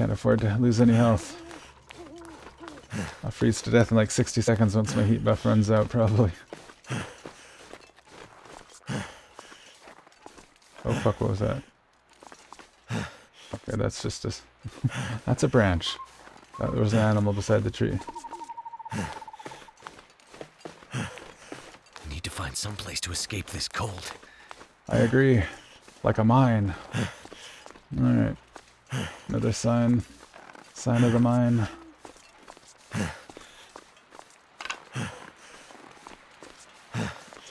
Can't afford to lose any health. I'll freeze to death in like 60 seconds once my heat buff runs out, probably. Oh fuck, what was that? Okay, that's just a... that's a branch. Uh, there was an animal beside the tree. Need to find some place to escape this cold. I agree. Like a mine. Alright. Another sign. Sign of the mine.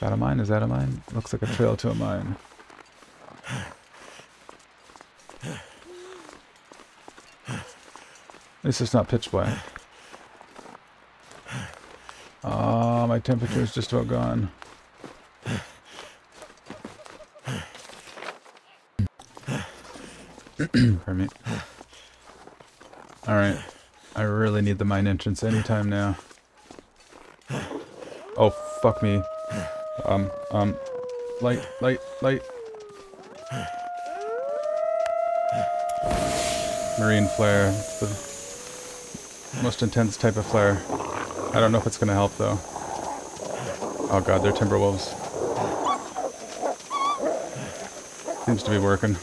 Is that a mine? Is that a mine? Looks like a trail to a mine. At least it's not pitch black. Ah, my temperature is just about gone. Alright. I really need the mine entrance anytime now. Oh, fuck me. Um, um, light, light, light. Marine flare. The most intense type of flare. I don't know if it's gonna help though. Oh god, they're timber wolves. Seems to be working.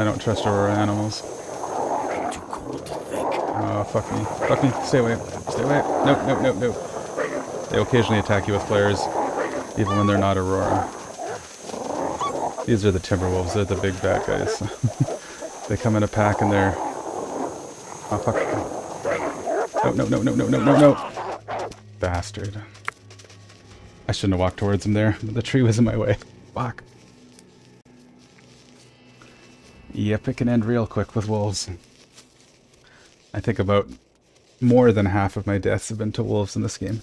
I don't trust Aurora animals. Too cold to think. Oh, fuck me. Fuck me. Stay away. Stay away. Nope, nope, nope, nope. They occasionally attack you with flares, even when they're not Aurora. These are the Timberwolves. They're the big bad guys. they come in a pack and they're... Oh, fuck. No, no, no, no, no, no, no, no. Bastard. I shouldn't have walked towards him there, but the tree was in my way. Fuck. Yep, it can end real quick with wolves. I think about more than half of my deaths have been to wolves in this game.